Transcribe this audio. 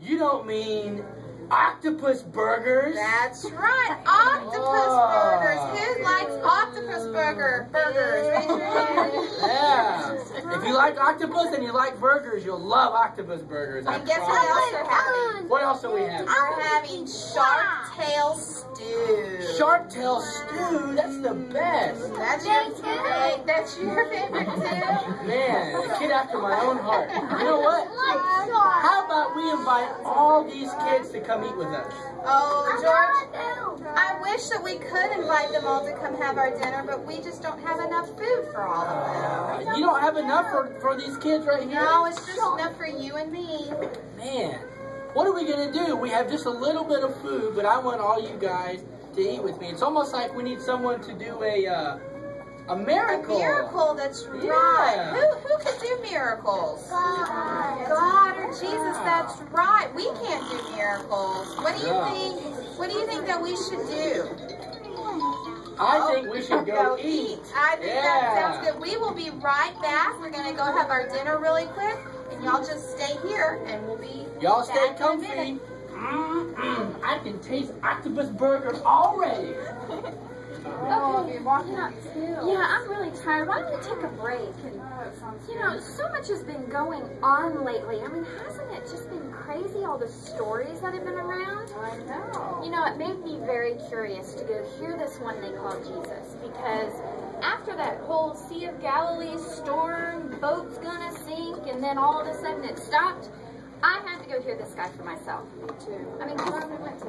You don't mean octopus burgers? That's right, octopus Oh. burgers. Who likes octopus burger burgers? Raise your hand. Yeah. If you like octopus and you like burgers, you'll love octopus burgers. I And guess what else they're having? What else do we have? We're having shark tail stew. Shark tail stew. That's the best. That's your favorite. That's your favorite too. Man, a kid after my own heart. You know what? How about we invite all these kids to come eat with us? Oh, George, I wish that we could invite them all to come have our dinner, but we just don't have enough food for all of them. You don't have enough for, for these kids right here? No, it's just enough for you and me. Man, what are we going to do? We have just a little bit of food, but I want all you guys to eat with me. It's almost like we need someone to do a, uh, a A miracle. miracle, that's right. Yeah. Who, who can do miracles? God or Jesus, that's right. We can't do miracles. What do you Yeah. think? What do you think that we should do? I oh, think we should go, eat. I think yeah. that sounds good. We will be right back. We're gonna go have our dinner really quick, and y'all just stay here, and we'll be Y'all stay back in a comfy. Mm-mm. I can taste octopus burgers already. Oh, you're walking up too. Yeah, I'm really tired. Why don't we take a break? And, you know, so much has been going on lately. I mean, hasn't it just been crazy, all the stories that have been around? I know. You know, it made me very curious to go hear this one they call Jesus because after that whole Sea of Galilee storm, boat's gonna sink, and then all of a sudden it stopped, I had to go hear this guy for myself. too. I mean, come on, we went to